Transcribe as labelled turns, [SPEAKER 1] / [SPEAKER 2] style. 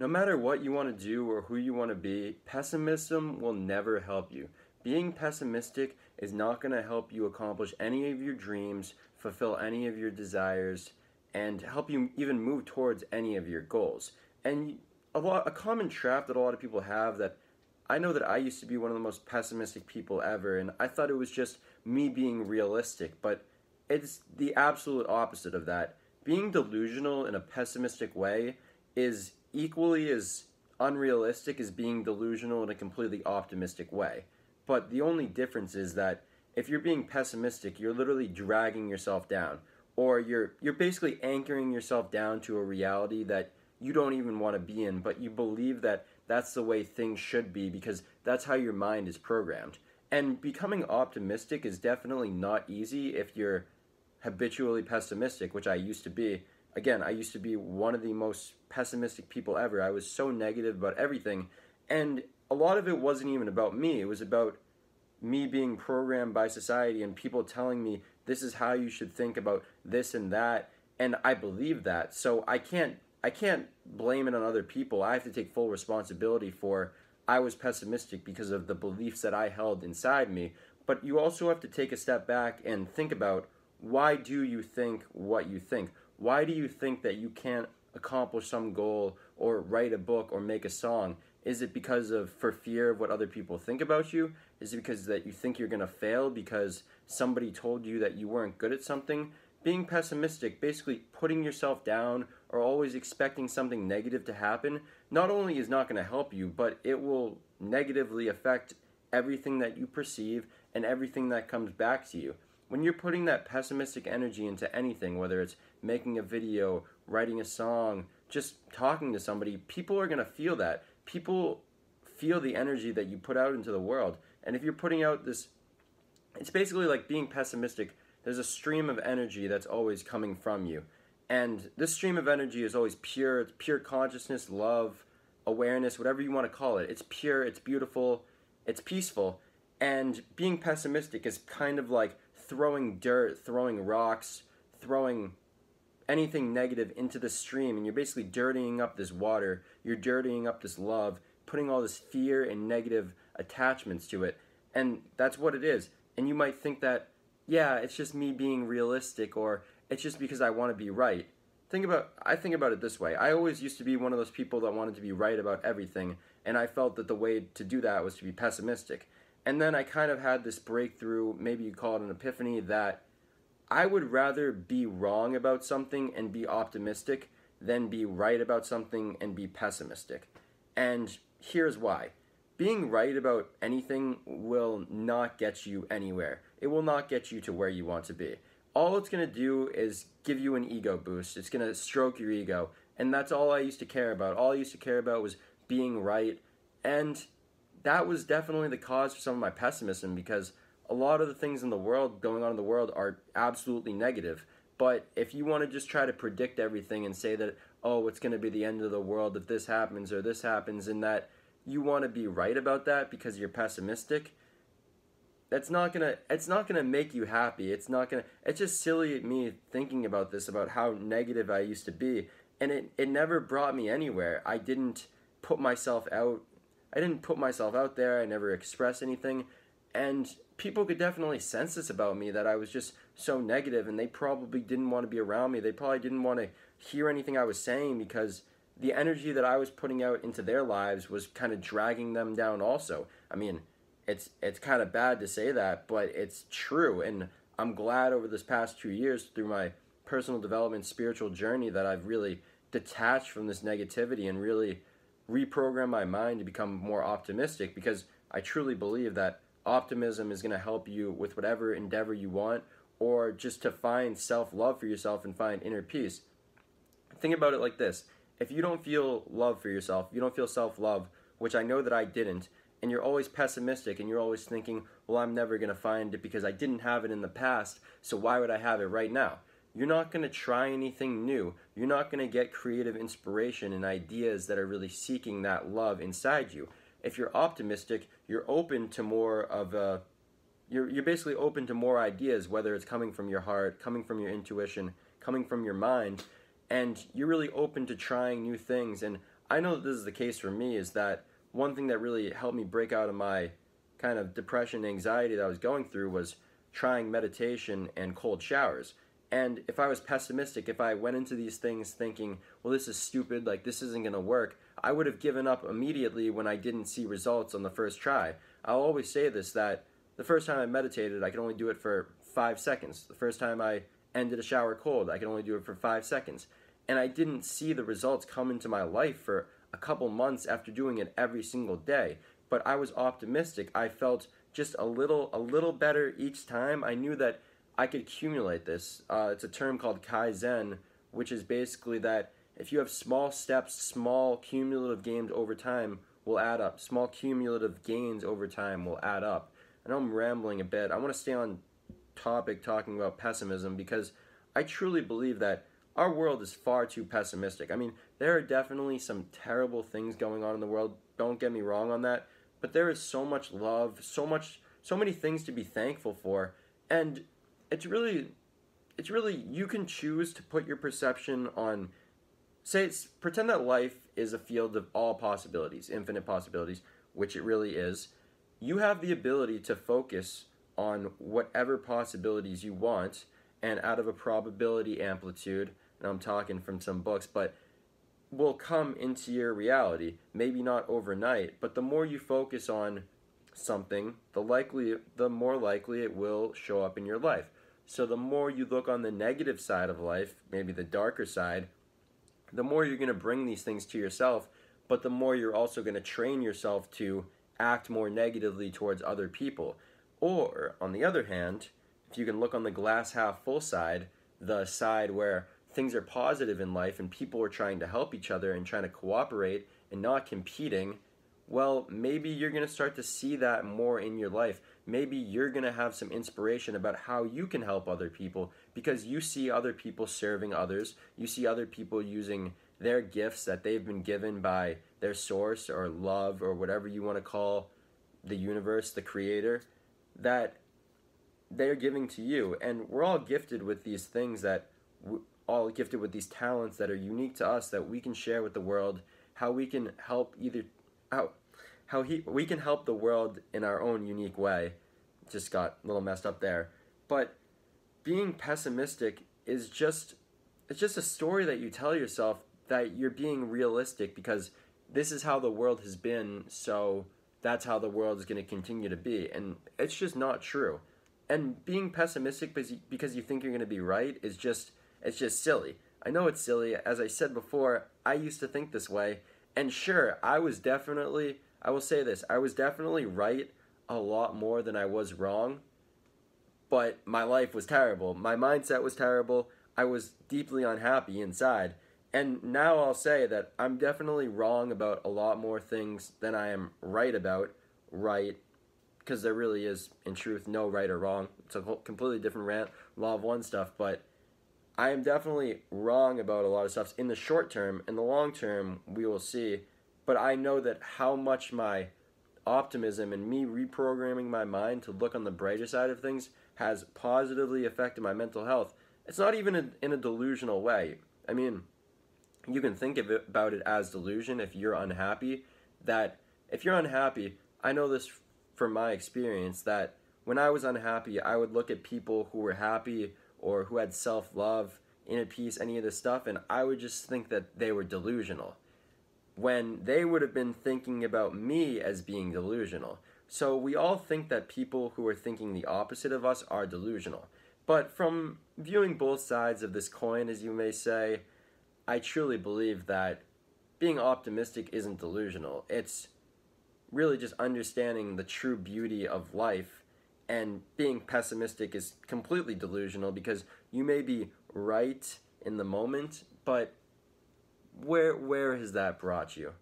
[SPEAKER 1] No matter what you want to do or who you want to be, pessimism will never help you. Being pessimistic is not going to help you accomplish any of your dreams, fulfill any of your desires, and help you even move towards any of your goals. And a lot a common trap that a lot of people have that I know that I used to be one of the most pessimistic people ever and I thought it was just me being realistic, but it's the absolute opposite of that. Being delusional in a pessimistic way is equally as unrealistic as being delusional in a completely optimistic way. But the only difference is that if you're being pessimistic, you're literally dragging yourself down or you're you're basically anchoring yourself down to a reality that you don't even want to be in, but you believe that that's the way things should be because that's how your mind is programmed. And becoming optimistic is definitely not easy if you're habitually pessimistic, which I used to be. Again, I used to be one of the most pessimistic people ever. I was so negative about everything. And a lot of it wasn't even about me, it was about me being programmed by society and people telling me this is how you should think about this and that and I believe that. So I can't I can't blame it on other people. I have to take full responsibility for I was pessimistic because of the beliefs that I held inside me. But you also have to take a step back and think about why do you think what you think? Why do you think that you can't accomplish some goal or write a book or make a song? Is it because of for fear of what other people think about you? Is it because that you think you're going to fail because somebody told you that you weren't good at something? being pessimistic, basically putting yourself down or always expecting something negative to happen, not only is not going to help you, but it will negatively affect everything that you perceive and everything that comes back to you. When you're putting that pessimistic energy into anything, whether it's making a video, writing a song, just talking to somebody, people are going to feel that. People feel the energy that you put out into the world. And if you're putting out this, it's basically like being pessimistic there's a stream of energy that's always coming from you. And this stream of energy is always pure. It's pure consciousness, love, awareness, whatever you want to call it. It's pure, it's beautiful, it's peaceful. And being pessimistic is kind of like throwing dirt, throwing rocks, throwing anything negative into the stream. And you're basically dirtying up this water, you're dirtying up this love, putting all this fear and negative attachments to it. And that's what it is. And you might think that yeah, it's just me being realistic or it's just because I want to be right. Think about I think about it this way. I always used to be one of those people that wanted to be right about everything and I felt that the way to do that was to be pessimistic. And then I kind of had this breakthrough, maybe you call it an epiphany that I would rather be wrong about something and be optimistic than be right about something and be pessimistic. And here's why. Being right about anything will not get you anywhere it will not get you to where you want to be. All it's going to do is give you an ego boost. It's going to stroke your ego. And that's all I used to care about. All I used to care about was being right. And that was definitely the cause for some of my pessimism because a lot of the things in the world going on in the world are absolutely negative. But if you want to just try to predict everything and say that, oh, it's going to be the end of the world if this happens or this happens, and that you want to be right about that because you're pessimistic, that's not gonna it's not gonna make you happy. It's not gonna it's just silly me thinking about this about how negative i used to be. And it, it never brought me anywhere. I didn't put myself out i didn't put myself out there i never expressed anything and people could definitely sense this about me that i was just so negative and they probably didn't want to be around me they probably didn't want to hear anything i was saying because the energy that i was putting out into their lives was kind of dragging them down also i mean it's it's kind of bad to say that, but it's true. And I'm glad over this past two years through my personal development spiritual journey that I've really detached from this negativity and really reprogram my mind to become more optimistic because I truly believe that optimism is going to help you with whatever endeavor you want or just to find self-love for yourself and find inner peace. Think about it like this. If you don't feel love for yourself, you don't feel self-love, which I know that I didn't, and you're always pessimistic and you're always thinking, well, I'm never going to find it because I didn't have it in the past, so why would I have it right now? You're not going to try anything new. You're not going to get creative inspiration and ideas that are really seeking that love inside you. If you're optimistic, you're open to more of a you're you're basically open to more ideas whether it's coming from your heart, coming from your intuition, coming from your mind, and you're really open to trying new things and I know that this is the case for me is that one thing that really helped me break out of my kind of depression anxiety that I was going through was trying meditation and cold showers. And if I was pessimistic, if I went into these things thinking, well, this is stupid, like this isn't going to work, I would have given up immediately when I didn't see results on the first try. I'll always say this that the first time I meditated, I could only do it for five seconds. The first time I ended a shower cold, I could only do it for five seconds. And I didn't see the results come into my life for a couple months after doing it every single day. But I was optimistic. I felt just a little a little better each time. I knew that I could accumulate this. Uh, it's a term called kaizen, which is basically that if you have small steps, small cumulative gains over time will add up. Small cumulative gains over time will add up. I know I'm rambling a bit. I want to stay on topic talking about pessimism because I truly believe that our world is far too pessimistic. I mean, there are definitely some terrible things going on in the world. Don't get me wrong on that, but there is so much love, so much so many things to be thankful for. And it's really it's really you can choose to put your perception on say it's pretend that life is a field of all possibilities, infinite possibilities, which it really is. You have the ability to focus on whatever possibilities you want and out of a probability amplitude, and I'm talking from some books, but will come into your reality. Maybe not overnight, but the more you focus on something, the likely the more likely it will show up in your life. So the more you look on the negative side of life, maybe the darker side, the more you're going to bring these things to yourself, but the more you're also going to train yourself to act more negatively towards other people. Or, on the other hand, if you can look on the glass half full side, the side where things are positive in life and people are trying to help each other and trying to cooperate and not competing, well, maybe you're going to start to see that more in your life. Maybe you're going to have some inspiration about how you can help other people because you see other people serving others. You see other people using their gifts that they've been given by their source or love or whatever you want to call the universe, the creator, that they're giving to you. And we're all gifted with these things that, all gifted with these talents that are unique to us that we can share with the world, how we can help either, how how he we can help the world in our own unique way. Just got a little messed up there. But being pessimistic is just it's just a story that you tell yourself that you're being realistic because this is how the world has been, so that's how the world is going to continue to be. And it's just not true. And being pessimistic because you, because you think you're going to be right is just it's just silly. I know it's silly. As I said before, I used to think this way. And sure, I was definitely I will say this I was definitely right a lot more than I was wrong, but my life was terrible. My mindset was terrible. I was deeply unhappy inside. And now I'll say that I'm definitely wrong about a lot more things than I am right about. Right, because there really is, in truth, no right or wrong. It's a completely different rant, law of one stuff, but I am definitely wrong about a lot of stuff in the short term. In the long term, we will see but I know that how much my optimism and me reprogramming my mind to look on the brighter side of things has positively affected my mental health. It's not even a, in a delusional way. I mean, you can think of it about it as delusion if you're unhappy. That if you're unhappy, I know this from my experience that when I was unhappy, I would look at people who were happy or who had self love, inner peace, any of this stuff, and I would just think that they were delusional when they would have been thinking about me as being delusional. So we all think that people who are thinking the opposite of us are delusional. But from viewing both sides of this coin, as you may say, I truly believe that being optimistic isn't delusional. It's really just understanding the true beauty of life. And being pessimistic is completely delusional because you may be right in the moment, but where where has that brought you?